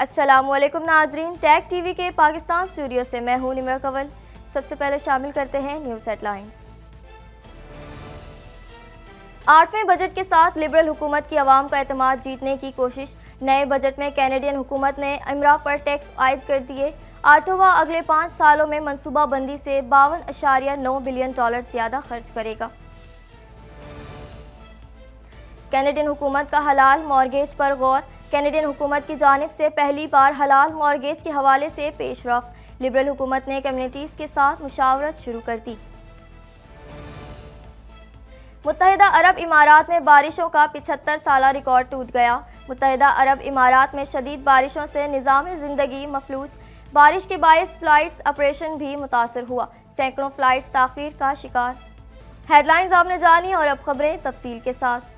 السلام علیکم ناظرین، ٹیک ٹی وی کے پاکستان اسٹوڈیو سے میں ہوں نمر قول سب سے پہلے شامل کرتے ہیں نیوز ہیڈ لائنز۔ آٹھویں بجٹ کے ساتھ لبرل حکومت کی عوام کا اعتماد جیتنے کی کوشش۔ نئے بجٹ میں کینیڈین حکومت نے امرا پر ٹیکس عائد کر دیے۔ آٹووا اگلے پانچ سالوں میں منصوبہ بندی سے باون اشاریہ نو بلین ڈالر زیادہ خرچ کرے گا۔ کینیڈین حکومت کا حلال مارگیج پر غور۔ کینیڈین حکومت کی جانب سے پہلی بار حلال مارگیج کے حوالے سے پیش رفت۔ لبرل حکومت نے کمیونٹیز کے ساتھ مشاورت شروع کر دی۔ متحدہ عرب امارات میں بارشوں کا پچھتر سالہ ریکارڈ ٹوٹ گیا۔ متحدہ عرب امارات میں شدید بارشوں سے نظام زندگی مفلوج۔ بارش کے باعث فلائٹس آپریشن بھی متاثر ہوا۔ سینکڑوں فلائٹس تاخیر کا شکار۔ ہیڈ لائنز آپ نے جانی اور اب خبریں تفصیل کے ساتھ۔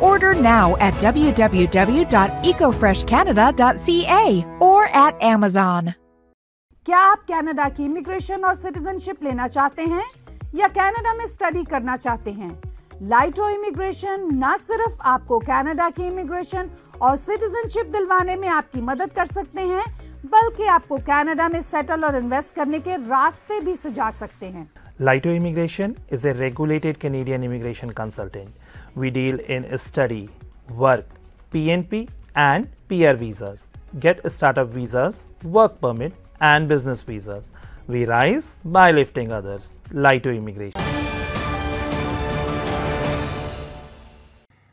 Order now at www.ecofreshcanada.ca or at Amazon. کیا آپ کینیڈا کی امیگریشن اور سٹیزن شپ لینا چاہتے ہیں یا کینیڈا میں اسٹڈی کرنا چاہتے ہیں لائٹو امیگریشن نہ صرف آپ کو کینیڈا کی امیگریشن اور سٹیزن شپ دلوانے میں آپ کی مدد کر سکتے ہیں، بلکہ آپ کو کینیڈا میں سیٹل اور انویسٹ کرنے کے راستے بھی سجا سکتے ہیں Lito Immigration is a regulated Canadian immigration consultant. We deal in study, work, PNP, and PR visas. Get startup visas, work permit, and business visas. We rise by lifting others. Lito Immigration.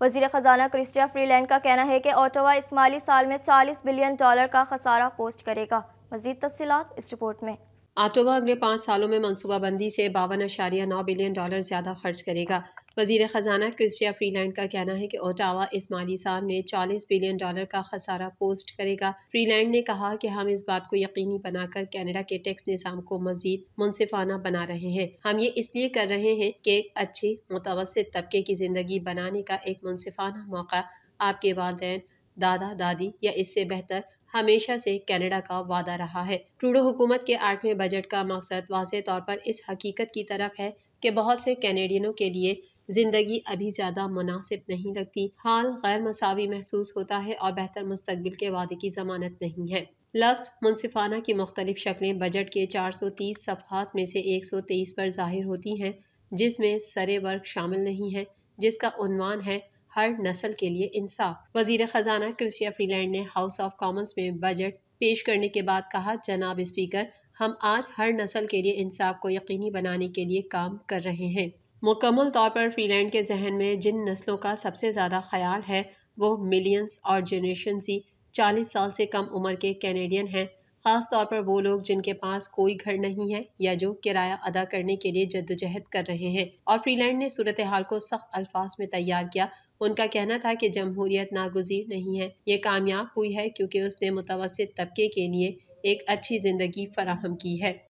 وزیر خزانہ کرسٹیا free land کا کہنا ہے کہ آٹووا اس مالی سال میں چالیس بلین ڈالر کا خسارہ پوسٹ کرے گا۔ مزید تفصیلات اس رپورٹ میں۔ آٹووا اگلے پانچ سالوں میں منصوبہ بندی سے باون اشاریہ نو بلین ڈالر زیادہ خرچ کرے گا۔ وزیر خزانہ کرسٹیا فری لینڈ کا کہنا ہے کہ اوٹاوا اس مالی سال میں چالیس بلین ڈالر کا خسارہ پوسٹ کرے گا۔ فری لینڈ نے کہا کہ ہم اس بات کو یقینی بنا کر کینیڈا کے ٹیکس نظام کو مزید منصفانہ بنا رہے ہیں۔ ہم یہ اس لیے کر رہے ہیں کہ ایک اچھے متوسط طبقے کی زندگی بنانے کا ایک منصفانہ موقع آپ کے والدین، دادا، دادی یا اس سے بہتر ہمیشہ سے کینیڈا کا وعدہ رہا ہے۔ ٹروڈو حکومت کے آٹھویں بجٹ کا مقصد واضح طور پر اس حقیقت کی طرف ہے کہ بہت سے کینیڈینوں کے لیے زندگی ابھی زیادہ مناسب نہیں لگتی۔ حال غیر مساوی محسوس ہوتا ہے اور بہتر مستقبل کے وعدے کی ضمانت نہیں ہے۔ لفظ منصفانہ کی مختلف شکلیں بجٹ کے چار سو تیس صفحات میں سے ایک سو تیئیس پر ظاہر ہوتی ہیں، جس میں سرے ورک شامل نہیں ہے جس کا عنوان ہے ہر نسل کے لیے انصاف۔ وزیر خزانہ کرسیا فری لینڈ نے ہاؤس آف کامنس میں بجٹ پیش کرنے کے بعد کہا، جناب اسپیکر، ہم آج ہر نسل کے لیے انصاف کو یقینی بنانے کے لیے کام کر رہے ہیں۔ مکمل طور پر فری لینڈ کے ذہن میں جن نسلوں کا سب سے زیادہ خیال ہے، وہ ملینز اور جنریشن سی چالیس سال سے کم عمر کے کینیڈین ہیں۔ خاص طور پر وہ لوگ جن کے پاس کوئی گھر نہیں ہے یا جو کرایہ ادا کرنے کے لیے جدوجہد کر رہے ہیں۔ اور فری لینڈ نے صورتحال کو سخت الفاظ میں تیار کیا۔ ان کا کہنا تھا کہ جمہوریت ناگزیر نہیں ہے۔ یہ کامیاب ہوئی ہے کیونکہ اس نے متوسط طبقے کے لیے ایک اچھی زندگی فراہم کی ہے۔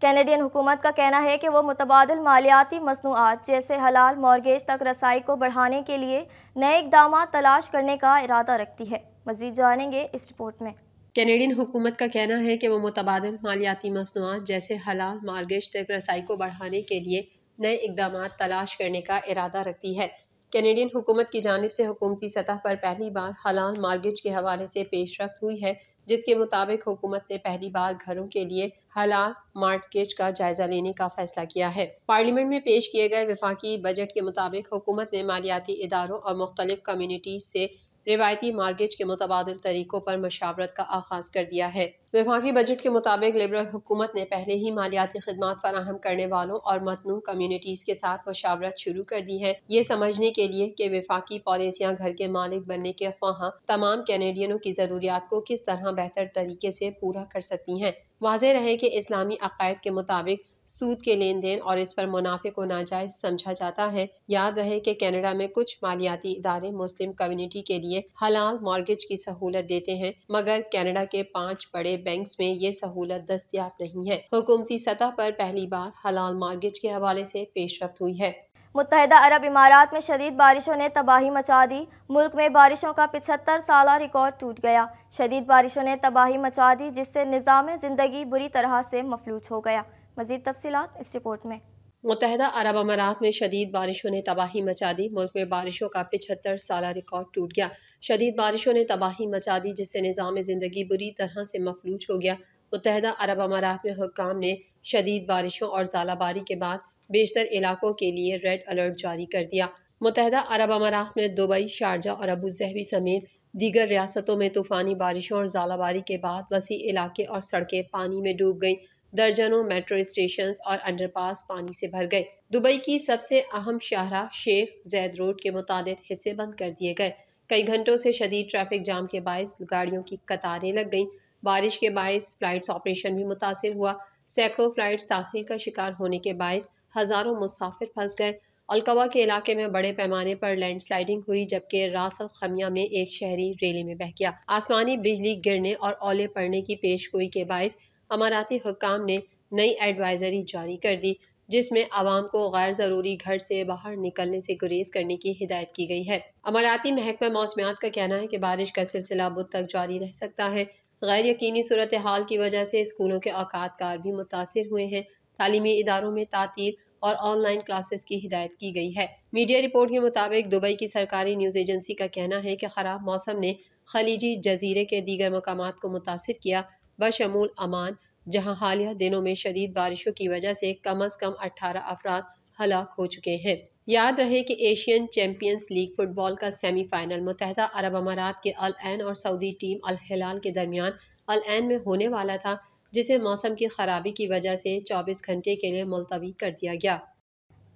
کینیڈین حکومت کا کہنا ہے کہ وہ متبادل مالیاتی مصنوعات جیسے حلال مارگیج تک رسائی کو بڑھانے کے لیے نئے اقدامات تلاش کرنے کا ارادہ رکھتی ہے۔ مزید جانیں گے اس رپورٹ میں۔ کینیڈین حکومت کا کہنا ہے کہ وہ متبادل مالیاتی مصنوعات جیسے حلال مارگیج تک رسائی کو بڑھانے کے لیے نئے اقدامات تلاش کرنے کا ارادہ رکھتی ہے۔ کینیڈین حکومت کی جانب سے حکومتی سطح پر پہلی بار حلال مارگیج کے حوالے سے پیش رفت ہوئی ہے۔ جس کے مطابق حکومت نے پہلی بار گھروں کے لیے حلال مارٹگیج کا جائزہ لینے کا فیصلہ کیا ہے۔ پارلیمنٹ میں پیش کیے گئے وفاقی بجٹ کے مطابق حکومت نے مالیاتی اداروں اور مختلف کمیونٹیز سے روایتی مارگیج کے متبادل طریقوں پر مشاورت کا آغاز کر دیا ہے۔ وفاقی بجٹ کے مطابق لبرل حکومت نے پہلے ہی مالیاتی خدمات فراہم کرنے والوں اور متنوع کمیونٹیز کے ساتھ مشاورت شروع کر دی ہے۔ یہ سمجھنے کے لیے کہ وفاقی پالیسیاں گھر کے مالک بننے کے خواہاں تمام کینیڈینوں کی ضروریات کو کس طرح بہتر طریقے سے پورا کر سکتی ہیں۔ واضح رہے کہ اسلامی عقائد کے مطابق سود کے لین دین اور اس پر منافع کو ناجائز سمجھا جاتا ہے۔ یاد رہے کہ کینیڈا میں کچھ مالیاتی ادارے مسلم کمیونٹی کے لیے حلال مارگیج کی سہولت دیتے ہیں، مگر کینیڈا کے پانچ بڑے بینکس میں یہ سہولت دستیاب نہیں ہے۔ حکومتی سطح پر پہلی بار حلال مارگیج کے حوالے سے پیش رفت ہوئی ہے۔ متحدہ عرب امارات میں شدید بارشوں نے تباہی مچا دی۔ ملک میں بارشوں کا پچھتر سالہ ریکارڈ ٹوٹ گیا۔ شدید بارشوں نے تباہی مچا دی، جس سے نظام زندگی بری طرح سے مفلوج ہو گیا۔ مزید تفصیلات اس رپورٹ میں۔ متحدہ عرب امارات میں شدید بارشوں نے تباہی مچا دی۔ ملک میں بارشوں کا پچھتر سالہ ریکارڈ ٹوٹ گیا۔ شدید بارشوں نے تباہی مچا دی، جس سے نظام زندگی بری طرح سے مفلوج ہو گیا۔ متحدہ عرب امارات میں حکام نے شدید بارشوں اور ژالہ باری کے بعد بیشتر علاقوں کے لیے ریڈ الرٹ جاری کر دیا۔ متحدہ عرب امارات میں دبئی، شارجہ اور ابو ظہبی سمیت دیگر ریاستوں میں طوفانی بارشوں اور ژالہ باری کے بعد وسیع علاقے اور سڑکیں پانی میں ڈوب گئیں۔ درجنوں میٹرو اسٹیشنز اور انڈر پاس پانی سے بھر گئے۔ دبئی کی سب سے اہم شاہراہ شیخ زید روڈ کے متعدد حصے بند کر دیے گئے۔ کئی گھنٹوں سے شدید ٹریفک جام کے باعث گاڑیوں کی قطاریں لگ گئیں۔ بارش کے باعث فلائٹس آپریشن بھی متاثر ہوا۔ سینکڑوں فلائٹس تاخیر کا شکار ہونے کے باعث ہزاروں مسافر پھنس گئے۔ الکوا کے علاقے میں بڑے پیمانے پر لینڈ سلائڈنگ ہوئی، جبکہ راس الخمیہ میں ایک شہری ریلی میں بہ گیا۔ آسمانی بجلی گرنے اور اولے پڑنے کی پیش گوئی کے باعث اماراتی حکام نے نئی ایڈوائزری جاری کر دی، جس میں عوام کو غیر ضروری گھر سے باہر نکلنے سے گریز کرنے کی ہدایت کی گئی ہے۔ اماراتی محکمہ موسمیات کا کہنا ہے کہ بارش کا سلسلہ بدھ تک جاری رہ سکتا ہے۔ غیر یقینی صورتحال کی وجہ سے اسکولوں کے اوقات کار بھی متاثر ہوئے ہیں۔ تعلیمی اداروں میں تعطیل اور آن لائن کلاسز کی ہدایت کی گئی ہے۔ میڈیا رپورٹ کے مطابق دبئی کی سرکاری نیوز ایجنسی کا کہنا ہے کہ خراب موسم نے خلیجی جزیرے کے دیگر مقامات کو متاثر کیا۔ بشمول امان، جہاں حالیہ دنوں میں شدید بارشوں کی وجہ سے کم از کم اٹھارہ افراد ہلاک ہو چکے ہیں۔ یاد رہے کہ Asian Champions League football کا سیمی فائنل متحدہ عرب امارات کے العین اور سعودی ٹیم الحلال کے درمیان العین میں ہونے والا تھا، جسے موسم کی خرابی کی وجہ سے چوبیس گھنٹے کے لیے ملتوی کر دیا گیا۔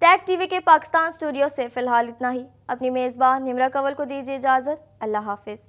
ٹیک ٹی وی کے پاکستان اسٹوڈیو سے فی الحال اتنا ہی۔ اپنی میزبان نمرہ کول کو دیجیے اجازت۔ اللہ حافظ۔